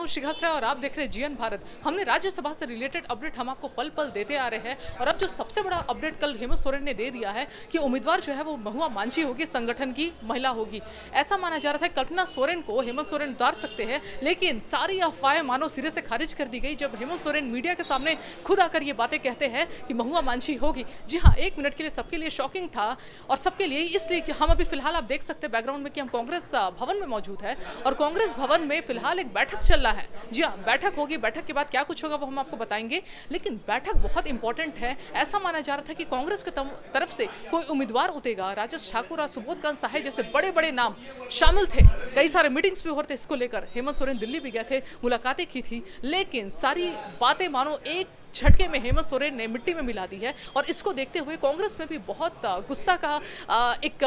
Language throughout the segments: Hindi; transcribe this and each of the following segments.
हूँ शिखासरा और आप देख रहे हैं जीएन भारत। हमने राज्यसभा से रिलेटेड अपडेट हम आपको पल पल देते आ रहे हैं, और अब जो सबसे बड़ा अपडेट कल हेमंत सोरेन ने दे दिया है कि उम्मीदवार जो है वो महुआ मांझी होगी, संगठन की महिला होगी। ऐसा माना जा रहा था कल्पना सोरेन को हेमंत सोरेन उतार सकते हैं, लेकिन सारी अफवाहें मानो सिरे से खारिज कर दी गई जब हेमंत सोरेन मीडिया के सामने खुद आकर ये बातें कहते हैं कि महुआ मांझी होगी। जी हाँ एक मिनट के लिए सबके लिए शॉकिंग था, और सबके लिए इसलिए कि हम अभी फ़िलहाल आप देख सकते हैं बैकग्राउंड में कि हम कांग्रेस भवन में मौजूद है, और कांग्रेस भवन में फ़िलहाल एक बैठक चल रहा है। जी हाँ बैठक होगी, बैठक के बाद क्या कुछ होगा वो हम आपको बताएँगे। लेकिन बैठक बहुत इंपॉर्टेंट है। ऐसा माना जा रहा था कि कांग्रेस के तरफ़ से कोई उम्मीदवार उतेगा राजेश ठाकुर और सुबोध कांत साहे जैसे बड़े बड़े नाम शामिल थे। कई सारे मीटिंग्स भी हो रहे थे इसको लेकर। हेमंत सोरेन दिल्ली भी गए थे, मुलाकातें की थी। लेकिन सारी बातें मानो एक झटके में हेमंत सोरेन ने मिट्टी में मिला दी है और इसको देखते हुए कांग्रेस में भी बहुत गुस्सा का एक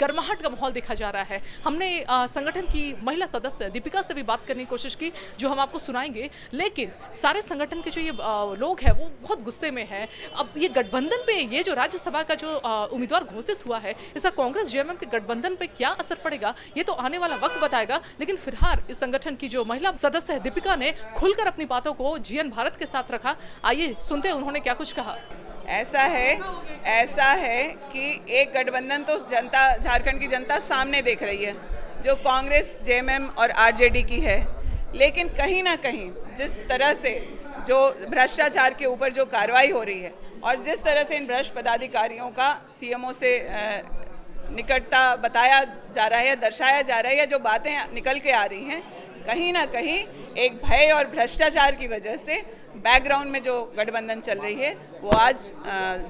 गर्माहट का माहौल देखा जा रहा है। हमने संगठन की महिला सदस्य दीपिका से भी बात करने की कोशिश की, जो हम आपको सुनाएँगे। लेकिन सारे संगठन के जो ये लोग हैं, वो बहुत गुस्से में है। अब ये गठबंधन पे ये जो राज्यसभा का जो उम्मीदवार घोषित हुआ है, इसका कांग्रेस जेएमएम के गठबंधन पे क्या असर पड़ेगा, ये तो आने वाला वक्त बताएगा। लेकिन फ़िलहाल इस संगठन की जो महिला सदस्य है दीपिका ने खुलकर अपनी बातों को जीएन भारत के साथ रखा। आइए, सुनते हैं उन्होंने क्या कुछ कहा। ऐसा है ऐसा है कि एक गठबंधन तो जनता, झारखंड की जनता सामने देख रही है, जो कांग्रेस, जेएमएम और आरजेडी की है। लेकिन कहीं ना कहीं जिस तरह से जो भ्रष्टाचार के ऊपर जो कार्रवाई हो रही है और जिस तरह से इन भ्रष्ट पदाधिकारियों का सीएमओ से निकटता बताया जा रहा है दर्शाया जा रहा है या जो बातें निकल के आ रही हैं, कहीं ना कहीं एक भय और भ्रष्टाचार की वजह से बैकग्राउंड में जो गठबंधन चल रही है, वो आज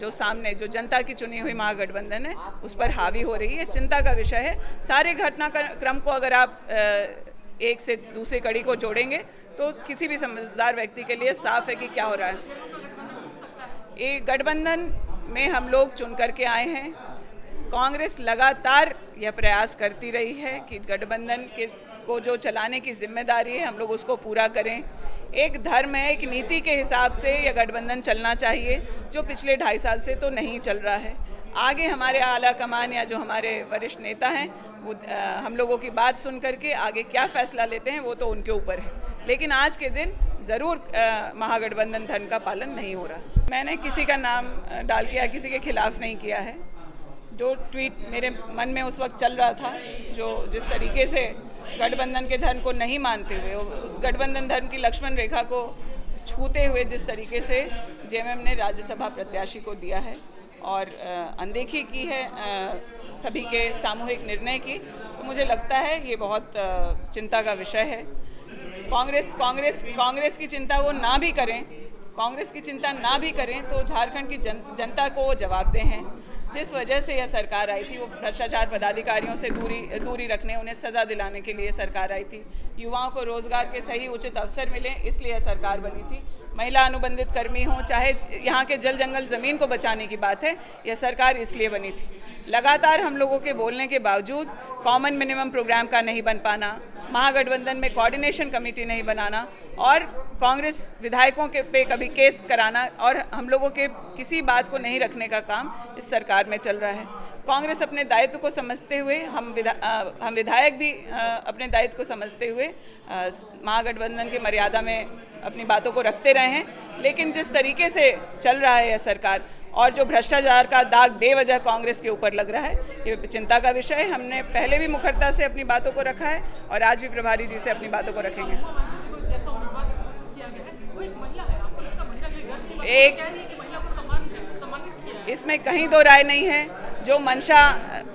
जो सामने, जो जनता की चुनी हुई महागठबंधन है, उस पर हावी हो रही है। चिंता का विषय है। सारे घटनाक्रम को अगर आप एक से दूसरी कड़ी को जोड़ेंगे तो किसी भी समझदार व्यक्ति के लिए साफ़ है कि क्या हो रहा है। ये गठबंधन में हम लोग चुन करके आए हैं। कांग्रेस लगातार यह प्रयास करती रही है कि गठबंधन के को जो चलाने की ज़िम्मेदारी है, हम लोग उसको पूरा करें। एक धर्म है, एक नीति के हिसाब से यह गठबंधन चलना चाहिए, जो पिछले ढाई साल से तो नहीं चल रहा है। आगे हमारे आला कमान या जो हमारे वरिष्ठ नेता हैं, वो हम लोगों की बात सुन करके आगे क्या फैसला लेते हैं, वो तो उनके ऊपर है। लेकिन आज के दिन ज़रूर महागठबंधन धर्म का पालन नहीं हो रहा। मैंने किसी का नाम डाल के या किसी के खिलाफ नहीं किया है। जो ट्वीट मेरे मन में उस वक्त चल रहा था, जो जिस तरीके से गठबंधन के धर्म को नहीं मानते हुए गठबंधन धर्म की लक्ष्मण रेखा को छूते हुए जिस तरीके से जेएमएम ने राज्यसभा प्रत्याशी को दिया है और अनदेखी की है सभी के सामूहिक निर्णय की तो मुझे लगता है ये बहुत चिंता का विषय है। कांग्रेस कांग्रेस कांग्रेस की चिंता वो ना भी करें कांग्रेस की चिंता ना भी करें तो झारखंड की जन, जनता को वो जवाबदेह हैं। जिस वजह से यह सरकार आई थी, वो भ्रष्टाचार पदाधिकारियों से दूरी दूरी रखने, उन्हें सज़ा दिलाने के लिए सरकार आई थी। युवाओं को रोज़गार के सही उचित अवसर मिले, इसलिए यह सरकार बनी थी। महिला अनुबंधित कर्मी हों, चाहे यहाँ के जल जंगल ज़मीन को बचाने की बात है, यह सरकार इसलिए बनी थी। लगातार हम लोगों के बोलने के बावजूद कॉमन मिनिमम प्रोग्राम का नहीं बन पाना महागठबंधन में कोऑर्डिनेशन कमेटी नहीं बनाना और कांग्रेस विधायकों के पे कभी केस कराना और हम लोगों के किसी बात को नहीं रखने का काम इस सरकार में चल रहा है। कांग्रेस अपने दायित्व को समझते हुए, हम विधा हम विधायक भी अपने दायित्व को समझते हुए महागठबंधन की मर्यादा में अपनी बातों को रखते रहे हैं। लेकिन जिस तरीके से चल रहा है यह सरकार और जो भ्रष्टाचार का दाग बेवजह कांग्रेस के ऊपर लग रहा है, ये चिंता का विषय है। हमने पहले भी मुखरता से अपनी बातों को रखा है और आज भी प्रभारी जी से अपनी बातों को रखेंगे। एक इसमें कहीं दो राय नहीं है। जो मंशा,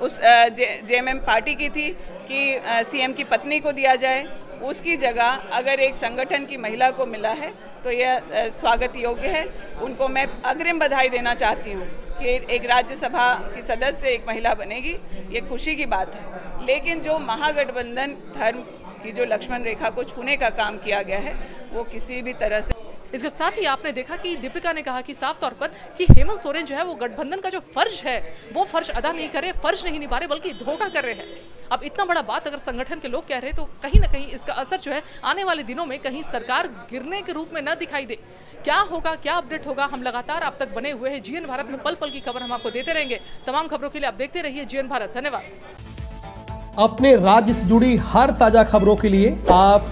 उस जेएमएम पार्टी की थी कि सीएम की पत्नी को दिया जाए, उसकी जगह अगर एक संगठन की महिला को मिला है तो यह स्वागत योग्य है। उनको मैं अग्रिम बधाई देना चाहती हूँ कि एक राज्यसभा की सदस्य, एक महिला बनेगी। ये खुशी की बात है। लेकिन जो महागठबंधन धर्म की जो लक्ष्मण रेखा को छूने का काम किया गया है, वो किसी भी तरह से इसके साथ ही आपने देखा कि दीपिका ने कहा कि साफ़ तौर पर कि हेमंत सोरेन जो है वो गठबंधन का जो फ़र्ज़ है, वो फ़र्ज़ अदा नहीं करे, फ़र्ज़ नहीं निभा रहे, बल्कि धोखा कर रहे हैं। अब इतना बड़ा बात अगर संगठन के लोग कह रहे हैं तो कहीं ना कहीं इसका असर जो है आने वाले दिनों में कहीं सरकार गिरने के रूप में न दिखाई दे। क्या होगा, क्या अपडेट होगा, हम लगातार आप तक बने हुए हैं। जीएन भारत में पल पल की खबर हम आपको देते रहेंगे। तमाम खबरों के लिए आप देखते रहिए जीएन भारत। धन्यवाद। अपने राज्य से जुड़ी हर ताज़ा खबरों के लिए आप